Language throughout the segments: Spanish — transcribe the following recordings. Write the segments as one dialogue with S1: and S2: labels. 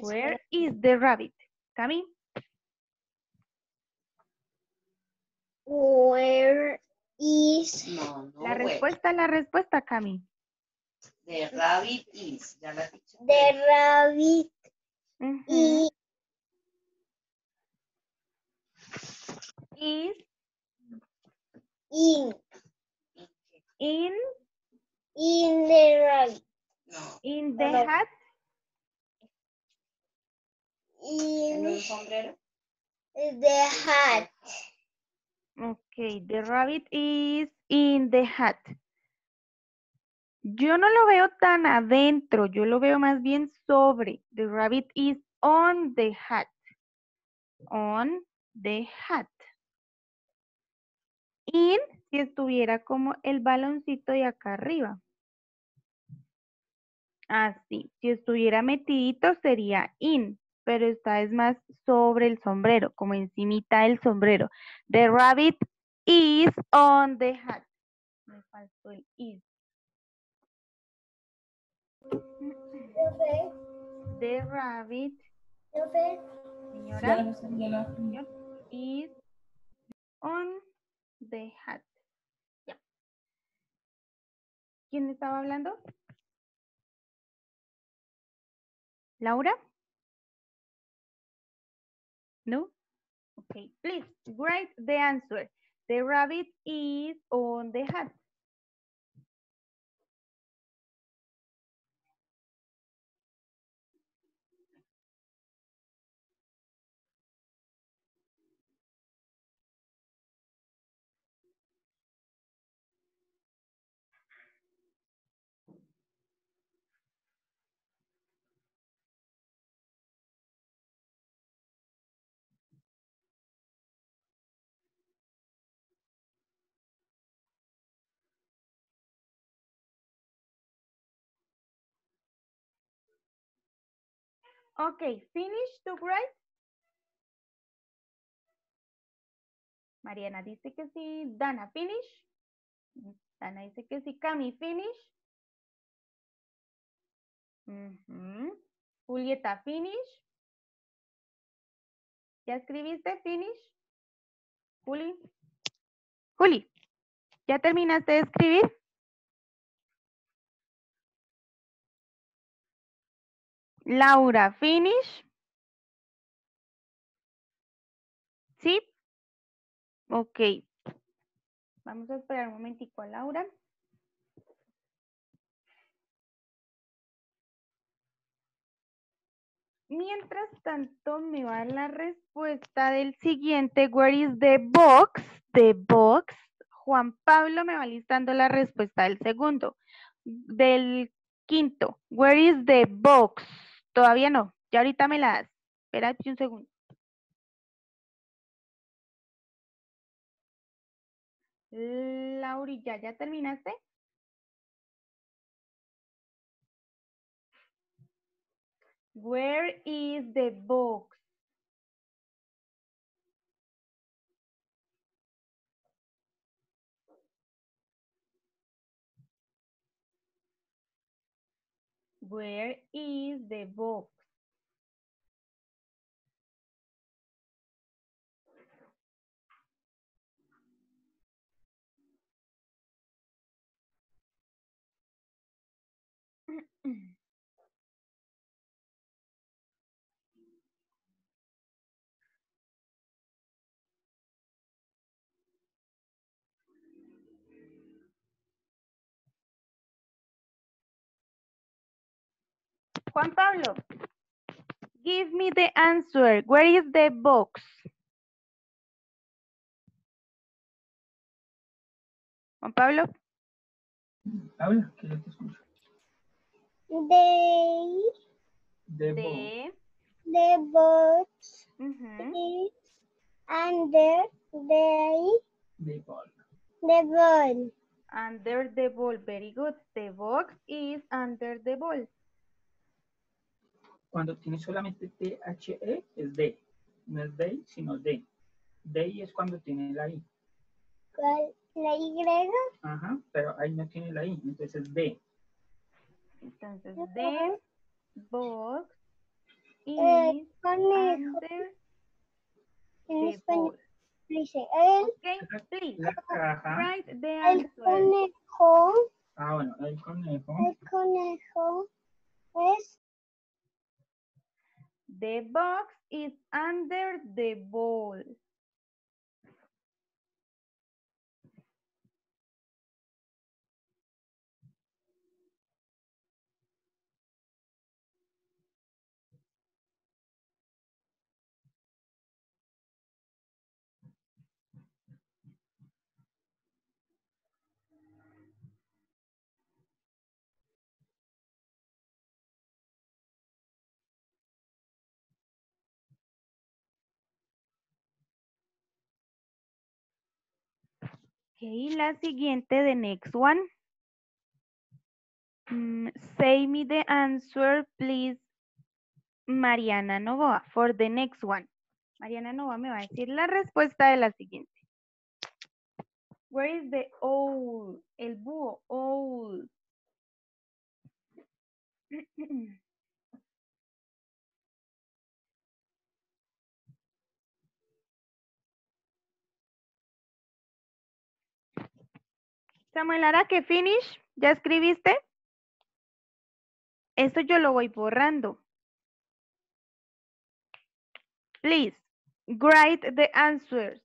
S1: Where is the rabbit? Cami,
S2: Where is
S3: No, no.
S1: la
S3: where.
S1: respuesta, la respuesta, Cami.
S3: The rabbit is. Ya la dicho.
S2: the rabbit
S1: Ujú.
S2: is
S1: Is
S2: in
S1: in,
S2: in the rabbit
S3: No.
S1: in the
S2: No.
S1: hat.
S3: ¿En un
S2: in
S3: sombrero?
S2: the hat.
S1: Okay, the rabbit is in the hat. Yo no lo veo tan adentro, yo lo veo más bien sobre. The rabbit is on the hat. On the hat. In, si estuviera como el baloncito de acá arriba. Así, si estuviera metidito sería in, pero esta es más sobre el sombrero, como encimita del sombrero. The rabbit is on the hat. Me faltó el is. The rabbit, señora, señor, is on the hat. ¿Quién estaba hablando? ¿Laura? No? Okay, please write the answer. The rabbit is on the hat. Okay, finish to write. Mariana dice que sí. Dana, finish. Dana dice que sí. Cami, finish. Ujú. Julieta, finish. ¿Ya escribiste finish? Juli. Juli, ¿ya terminaste de escribir? Laura, finish. ¿Sí? Ok. Vamos a esperar un momentico a Laura. Mientras tanto, me va la respuesta del siguiente. Where is the box? The box. Juan Pablo me va listando la respuesta del segundo. Del quinto. Where is the box? Todavía no. Ya ahorita me la das. Espérate un segundo. Laurilla, ¿ya terminaste? Where is the box? Where is the box? Juan Pablo, give me the answer. Where is the box? Juan Pablo,
S4: Habla, que yo te escucho.
S2: the
S4: The box.
S1: de...
S2: the box
S1: Ujú.
S2: is under the
S4: The ball.
S2: the ball.
S1: Under the ball. Very good. The box is under the ball.
S4: Cuando tiene solamente THE es D. No es DEI, sino D. DEI es cuando tiene la I.
S2: ¿Cuál? La Y.
S4: Ajá, pero ahí no tiene la I, entonces es D.
S1: Entonces, de, box
S2: El
S1: is
S2: conejo. En español dice, el,
S1: Okay, please
S4: La caja.
S1: write the
S2: el conejo,
S4: Ah, bueno, el conejo.
S2: el conejo es
S1: The box is under the ball. Okay, la siguiente, the next one. Mm, say me the answer, please, Mariana Novoa, for the next one. Mariana Novoa me va a decir la respuesta de la siguiente. Where is the owl? El búho, owl. Samuel Araque, finish. ¿Ya escribiste? Esto yo lo voy borrando. Please, write the answers.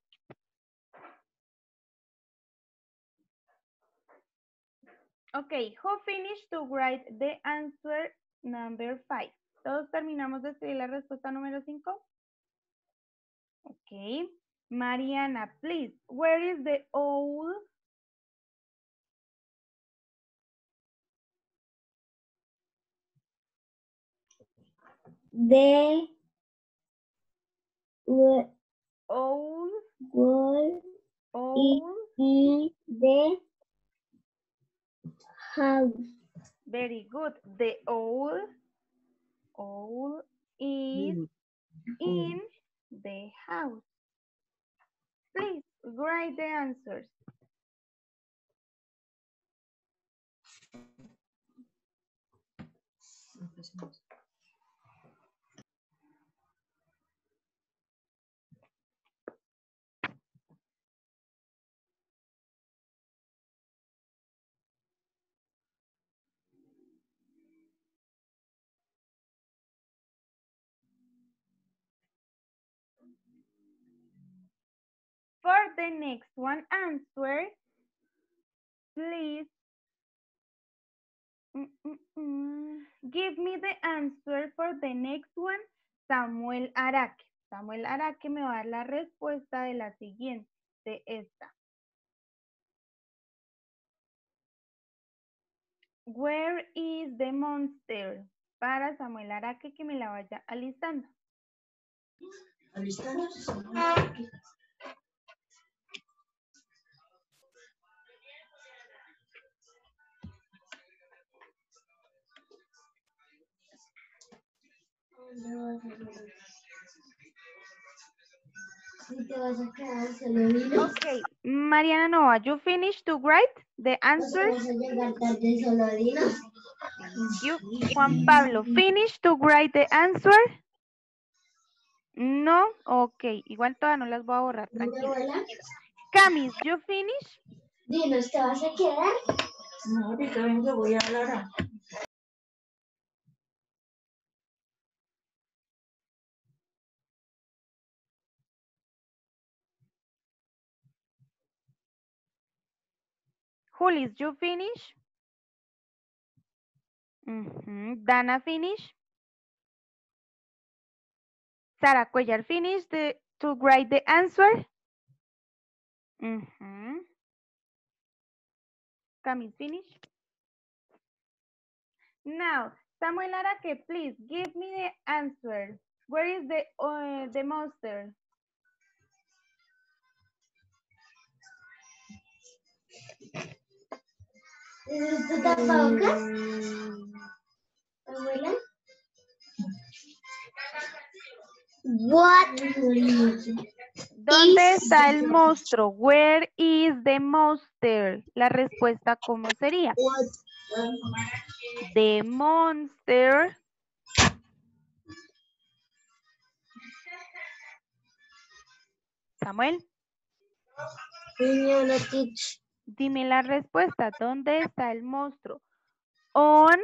S1: Okay, who finished to write the answer number five? ¿Todos terminamos de escribir la respuesta número 5? Ok. Mariana, please, where is the owl?
S2: De wo-
S1: Owl,
S2: wall
S1: owl.
S2: y de house.
S1: Very good. The owl, owl is in the house. Please write the answers. Next one answer, please mm, mm, mm, give me the answer for the next one, Samuel Araque. Samuel Araque me va a dar la respuesta de la siguiente, de esta. Where is the monster? Para Samuel Araque que me la vaya alistando.
S2: Vas
S1: Okay, Mariana Nova, you finished to write the answers? You, Juan Pablo, finish to write the answer? No, ok, igual todas no las voy a borrar, Camis, you finish?
S2: dinos, ¿te vas a quedar?
S5: No, ahorita vengo, voy a hablar.
S1: Julis, you finish? Mhm, Dana finish? Sara Cuellar finish the, to write the answer? Mhm. Camis finish? Now, Samuel Araque, please give me the answer. Where is the uh, the monster?
S2: What?
S1: ¿Dónde está el monstruo? Where is the monster? La respuesta, ¿cómo sería? The monster. Samuel.
S2: Niña, la
S1: dime la respuesta. ¿Dónde está el monstruo? ¿On,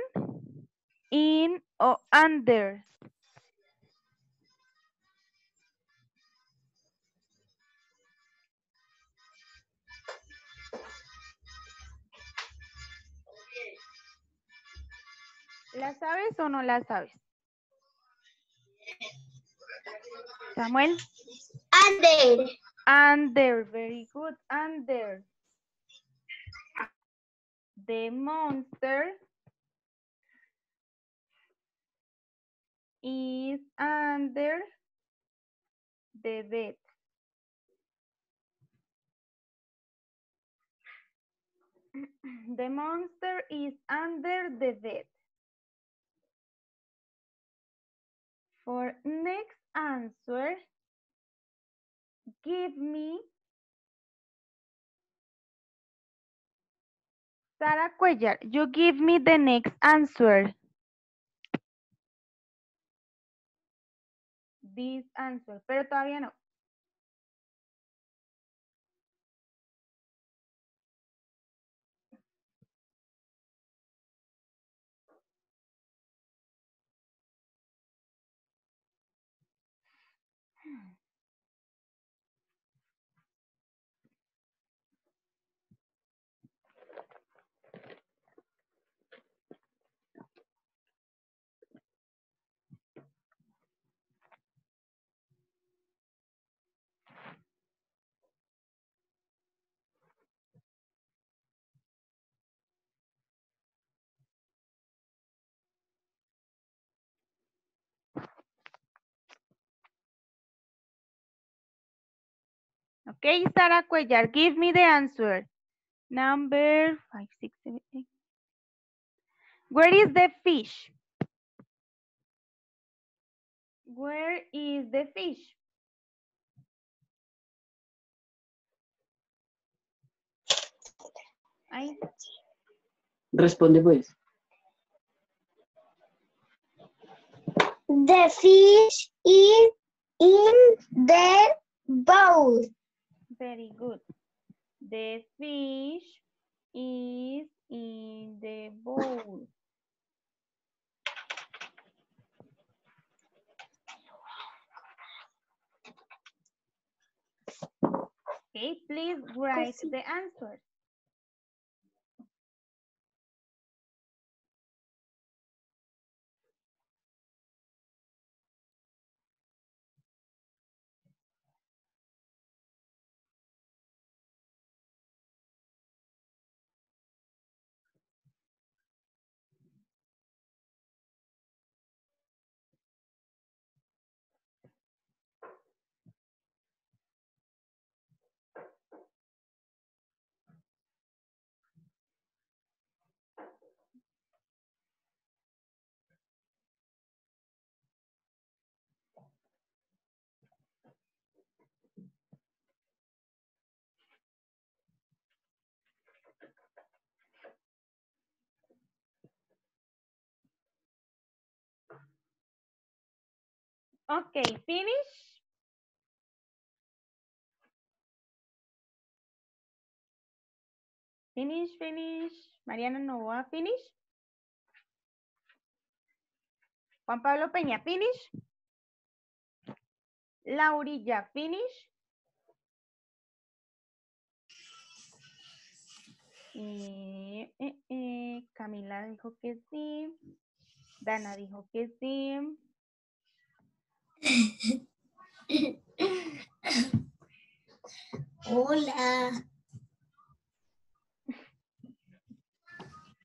S1: in o under? ¿La sabes o no la sabes? Samuel.
S2: Under.
S1: Under, very good, under. The monster is under the bed. The monster is under the bed. For next answer, give me Sara Cuellar, you give me the next answer. This answer, pero todavía no. Okay, Sara Cuellar, give me the answer. Number five, six, seven, eight. Where is the fish? Where is the fish? Ahí.
S6: Responde pues.
S2: The fish is in the bowl.
S1: Very good. The fish is in the bowl. Okay, please write the answer. Okay, finish. Finish, finish. Mariana Novoa, finish. Juan Pablo Peña, finish. Laurilla, finish. Eh, eh, eh, Camila dijo que sí. Dana dijo que sí.
S2: Hola.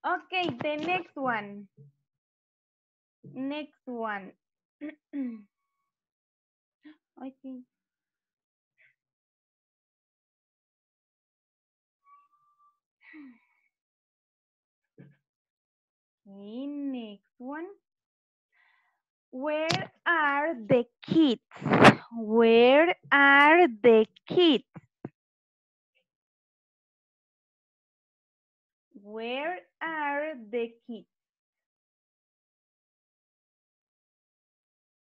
S1: Okay, the next one. Next one. Okay, one. Where are the kids? Where are the kids? Where are the kids?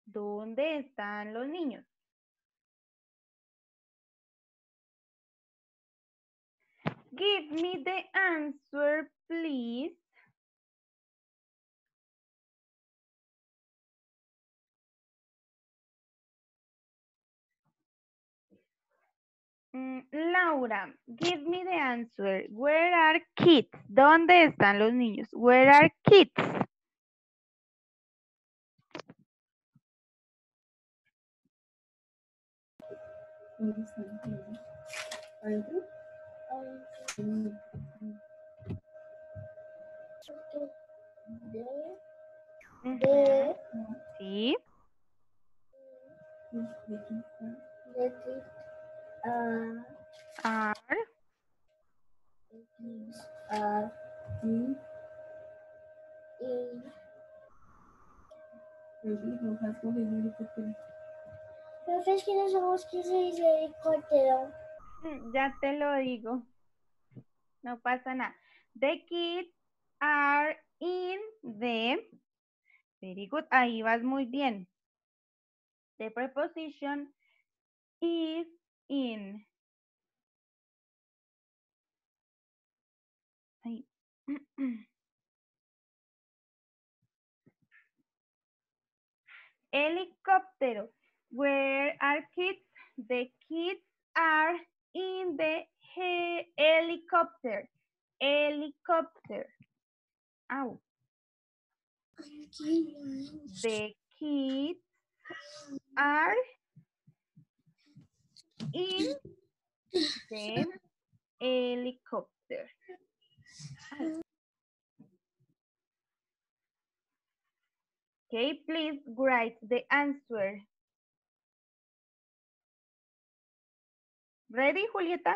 S1: ¿Dónde están los niños? Give me the answer, please. Mm, Laura, give me the answer. Where are kids? ¿Dónde están los niños? Where are kids? Sí.
S6: ¿de
S2: ah,
S1: Are.
S2: these are in,
S6: Ruby, no has cogido el helicóptero.
S2: Profe, es que no somos que se dice helicóptero.
S1: Mm, Ya te lo digo. No pasa nada. The kids are in the. Very good. Ahí vas muy bien. The preposition is in. Ahí. Helicóptero. Where are kids? The kids are in the he- helicopter. Helicopter. Ow. The kids are in the helicopter. Okay, please write the answer. Ready, Julieta?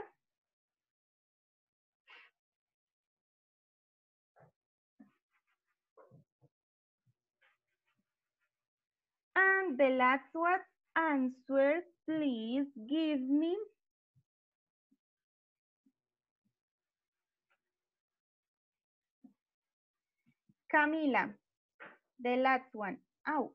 S1: And the last one answer, please give me. Camila, the last one. Ow.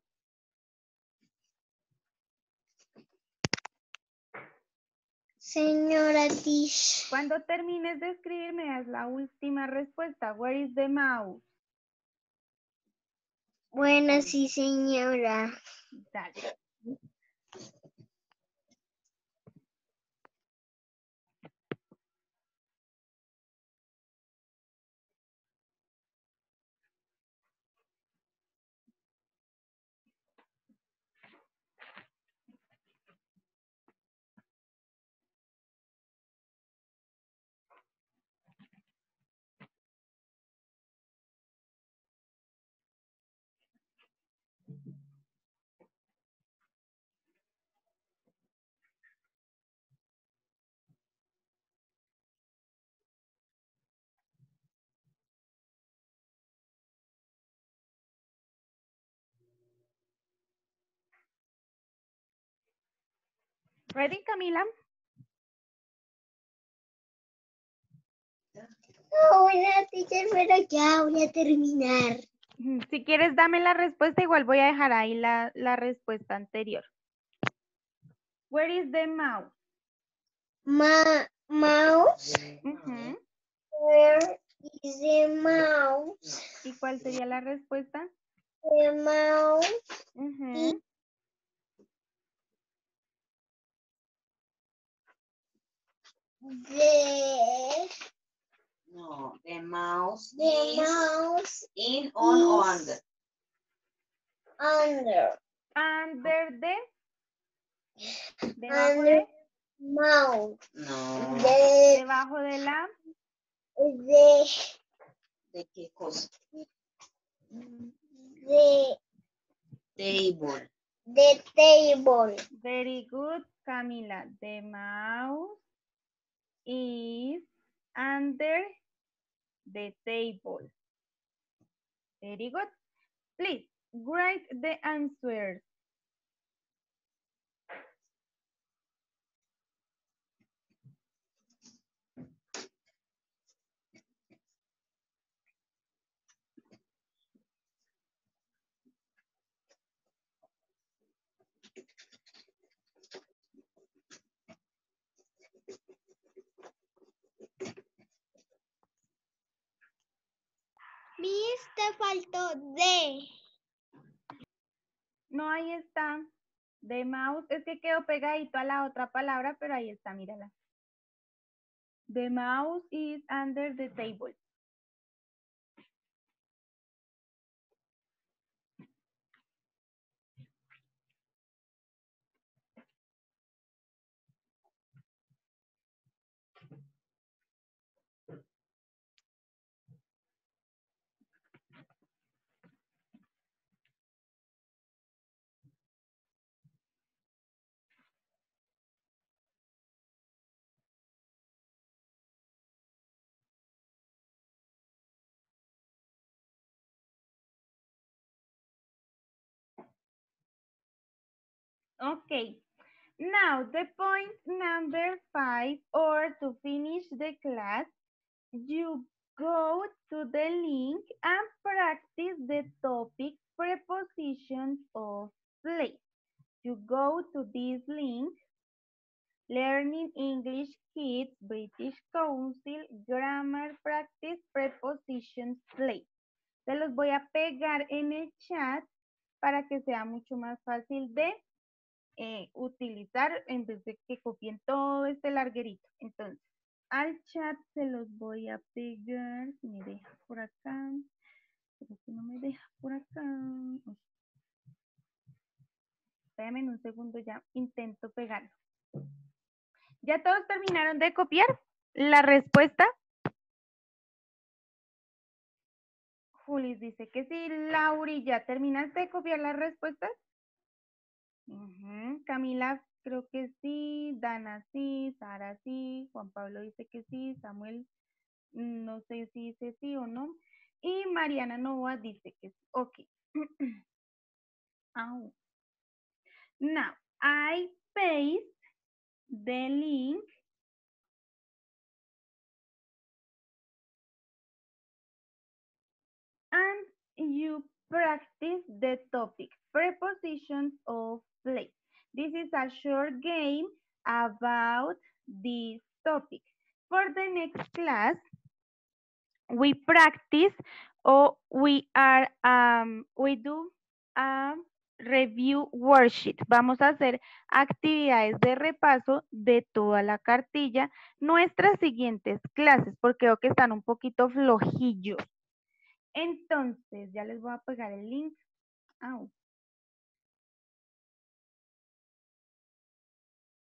S2: Señora Tish.
S1: Cuando termines de escribir, me das la última respuesta. Where is the mouse?
S2: Bueno, sí, señora.
S1: Dale. Ready, Camila?
S2: No, buena teacher, pero ya voy a terminar.
S1: Si quieres, dame la respuesta. Igual voy a dejar ahí la, la respuesta anterior. Where is the mouse?
S2: Ma mouse. Where is the mouse?
S1: ¿Y cuál sería la respuesta?
S2: The mouse.
S1: Ujú.
S2: The,
S3: No, the mouse
S2: the
S3: is
S2: mouse
S3: in, on, or under.
S2: under.
S1: Under the. Debajo
S2: Under
S1: de.
S2: mouse.
S3: No,
S2: The,
S1: Debajo de la.
S2: the,
S3: ¿de qué cosa?
S2: the,
S3: Table.
S2: the table.
S1: Very good, Camila. The mouse under the table. Very good. Please write the answers.
S2: Te faltó D.
S1: No, ahí está. The mouse, es que quedó pegadito a la otra palabra, pero ahí está, mírala. The mouse is under the table. Okay. Now, the point number five, or to finish the class, you go to the link and practice the topic prepositions of place. You go to this link, Learning English Kids, British Council, Grammar Practice, Prepositions Place. Se los voy a pegar en el chat para que sea mucho más fácil de eh, utilizar en vez de que copien todo este larguerito. Entonces, al chat se los voy a pegar. Si me deja por acá. Pero si no me deja por acá. Espérame en un segundo ya. Intento pegarlo. ¿Ya todos terminaron de copiar la respuesta? Julis dice que sí. Lauri, ¿ya terminaste de copiar las respuestas? Camila, creo que sí. Dana, sí. Sara, sí. Juan Pablo dice que sí. Samuel, mm, no sé si dice sí o no. Y Mariana Nova dice que sí. Ok. Now, I paste the link and you practice the topic prepositions of place. This is a short game about this topic. For the next class, we practice or we are um, we do a review worksheet. Vamos a hacer actividades de repaso de toda la cartilla, nuestras siguientes clases, porque veo que están un poquito flojillos. Entonces, ya les voy a pegar el link.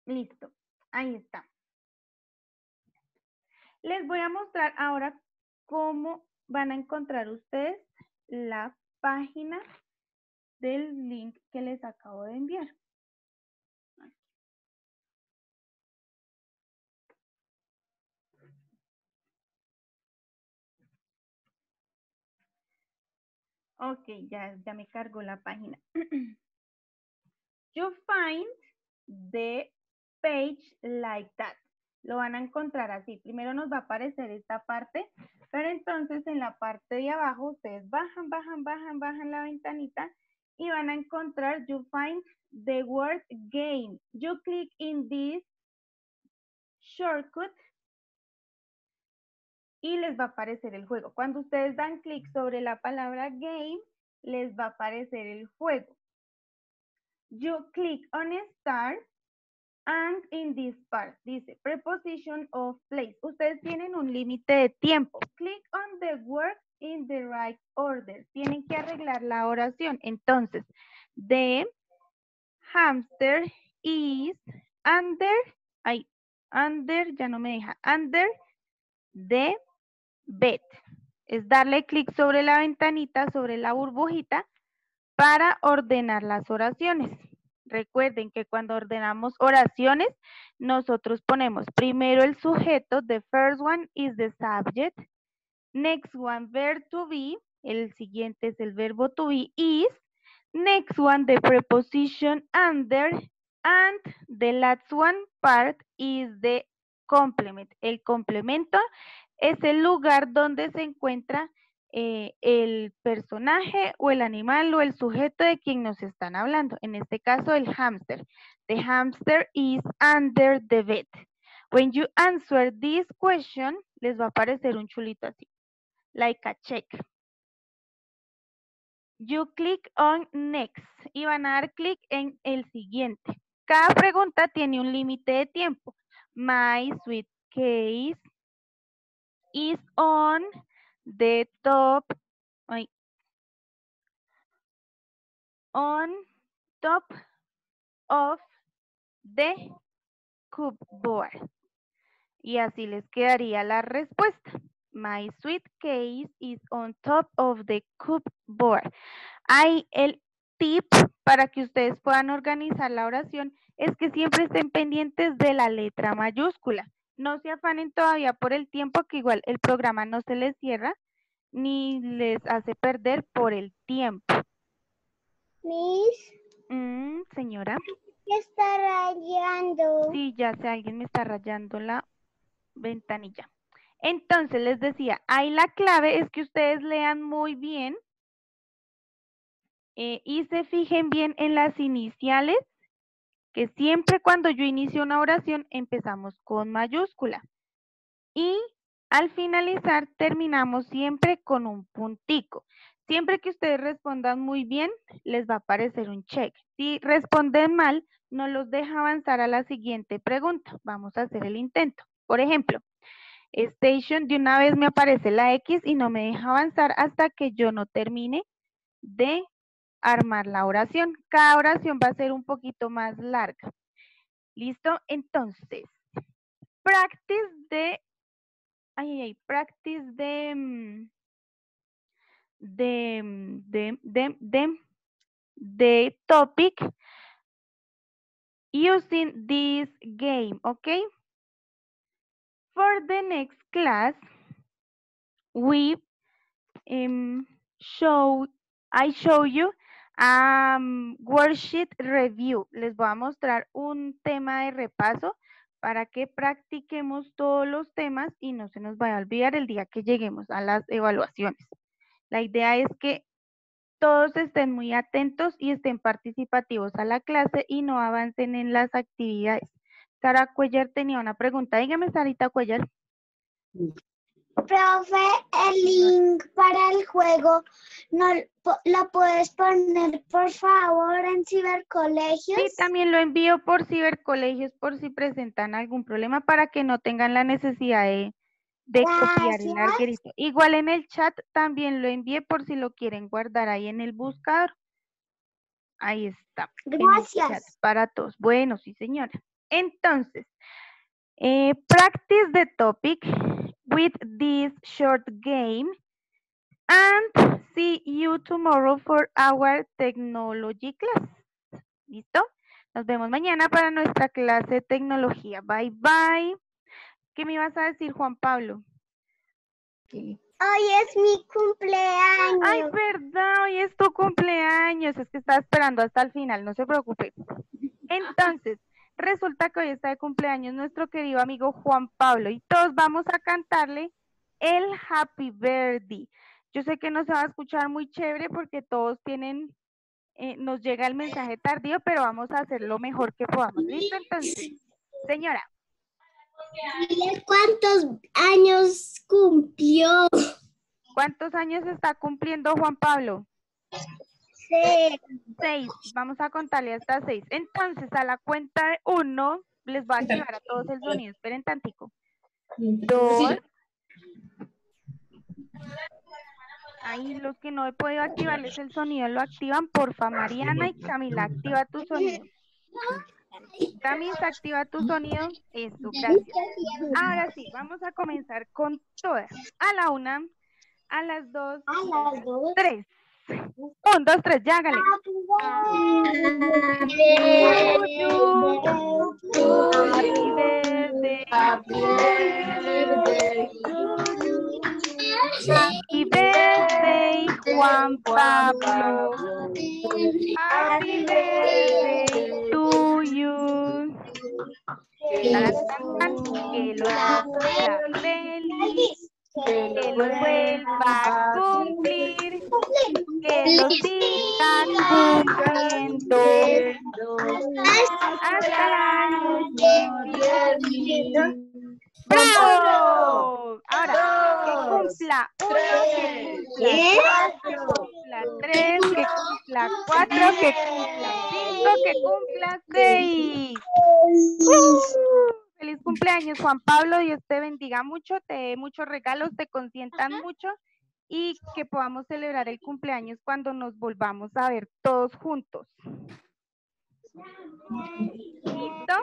S1: Listo, ahí está. Les voy a mostrar ahora cómo van a encontrar ustedes la página del link que les acabo de enviar. Ok, ya, ya me cargó la página. you find the page like that. Lo van a encontrar así. Primero nos va a aparecer esta parte, pero entonces en la parte de abajo ustedes bajan, bajan, bajan, bajan la ventanita y van a encontrar you find the word game. You click in this shortcut y les va a aparecer el juego. Cuando ustedes dan clic sobre la palabra game, les va a aparecer el juego. You click on start and in this part dice preposition of place. Ustedes tienen un límite de tiempo. Click on the word in the right order. Tienen que arreglar la oración. Entonces, the hamster is under, ay, under, ya no me deja, under the bed. Es darle clic sobre la ventanita, sobre la burbujita, para ordenar las oraciones. Recuerden que cuando ordenamos oraciones, nosotros ponemos primero el sujeto, the first one is the subject, next one verb to be, el siguiente es el verbo to be, is, next one the preposition under, and the last one part is the complement. El complemento es el lugar donde se encuentra eh, el personaje o el animal o el sujeto de quien nos están hablando. En este caso, el hamster. The hamster is under the bed. When you answer this question, les va a aparecer un chulito así, like a check. You click on next y van a dar clic en el siguiente. Cada pregunta tiene un límite de tiempo. My suitcase is on the top, on top of the cupboard. Y así les quedaría la respuesta. My suitcase is on top of the cupboard. Hay el tip para que ustedes puedan organizar la oración es que siempre estén pendientes de la letra mayúscula. No se afanen todavía por el tiempo que igual el programa no se les cierra ni les hace perder por el tiempo.
S2: Miss,
S1: Mm, señora,
S2: ¿qué está rayando?
S1: sí, ya sé, alguien me está rayando la ventanilla. Entonces, les decía, ahí la clave es que ustedes lean muy bien eh, y se fijen bien en las iniciales, que siempre cuando yo inicio una oración empezamos con mayúscula. Y al finalizar terminamos siempre con un puntico. Siempre que ustedes respondan muy bien, les va a aparecer un check. Si responden mal, no los deja avanzar a la siguiente pregunta. Vamos a hacer el intento. Por ejemplo, station, de una vez me aparece la X y no me deja avanzar hasta que yo no termine de armar la oración. Cada oración va a ser un poquito más larga. ¿Listo? Entonces, practice de, ay, ay, practice de, mm, de, mm, de, de, de, de topic using this game, okay? For the next class, we um, show, I show you um, worksheet review. Les voy a mostrar un tema de repaso para que practiquemos todos los temas y no se nos vaya a olvidar el día que lleguemos a las evaluaciones. La idea es que todos estén muy atentos y estén participativos a la clase y no avancen en las actividades. Sara Cuellar tenía una pregunta. Dígame, Sarita Cuellar.
S2: Profe, el link para el juego, ¿no lo puedes poner por favor en cibercolegios?
S1: Sí, también lo envío por cibercolegios por si presentan algún problema para que no tengan la necesidad de, de copiar el larguerito. Igual en el chat también lo envié por si lo quieren guardar ahí en el buscador. Ahí está.
S2: Gracias.
S1: para todos. Bueno, sí, señora. Entonces, eh, practice the topic with this short game and see you tomorrow for our technology class. ¿Listo? Nos vemos mañana para nuestra clase de tecnología. Bye, bye. ¿Qué me ibas a decir, Juan Pablo?
S2: Hoy es mi cumpleaños.
S1: Ay, verdad, hoy es tu cumpleaños. Es que estaba esperando hasta el final, no se preocupe. Entonces, resulta que hoy está de cumpleaños nuestro querido amigo Juan Pablo y todos vamos a cantarle el Happy Birthday. Yo sé que no se va a escuchar muy chévere porque todos tienen, eh, nos llega el mensaje tardío, pero vamos a hacer lo mejor que podamos. ¿Listo? Entonces, señora,
S2: cuántos años cumplió.
S1: ¿cuántos años está cumpliendo Juan Pablo? Seis. Vamos a contarle hasta seis. Entonces, a la cuenta de uno, les va a activar a todos el sonido. Esperen tantico. Dos. Ahí los que no he podido activarles el sonido lo activan, porfa. Mariana y Camila, activa tu sonido. Camis, activa tu sonido. Eso, gracias. Ahora sí, vamos a comenzar con todas. A la una, a las dos,
S2: A las dos.
S1: tres. Un, dos, tres, ya, hágale. Happy birthday. Happy birthday, Juan Pablo. Happy birthday to you. Que lo feliz, que lo vuelva a cumplir, que lo siga cumpliendo hasta que viene. ¡Bravo! Ahora, que cumpla uno, que cumpla dos, que cumpla tres, cuatro, que cumpla cinco, que cumpla seis. ¡Uh! Feliz cumpleaños, Juan Pablo. Dios te bendiga mucho, te dé muchos regalos, te consientan mucho y que podamos celebrar el cumpleaños cuando nos volvamos a ver todos juntos. ¿Listo?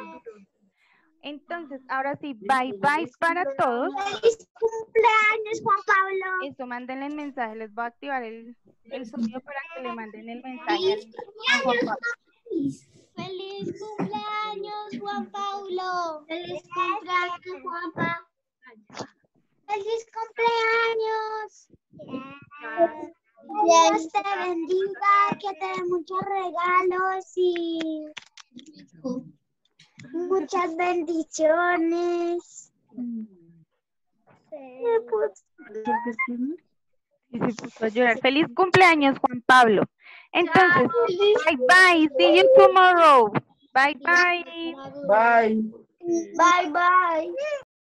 S1: Entonces, ahora sí, bye bye para todos.
S2: ¡Feliz cumpleaños, Juan Pablo!
S1: Eso, mándenle el mensaje. Les voy a activar el, el sonido para que le manden el mensaje. a Juan Pablo.
S2: ¡Feliz cumpleaños, Juan Pablo! ¡Feliz cumpleaños, Juan Pablo! ¡Feliz cumpleaños! Dios te bendiga, que te dé muchos regalos y muchas bendiciones.
S1: Y se puso a llorar. Feliz cumpleaños, Juan Pablo. Entonces, bye bye. See you tomorrow. Bye bye.
S7: Bye.
S2: Bye bye.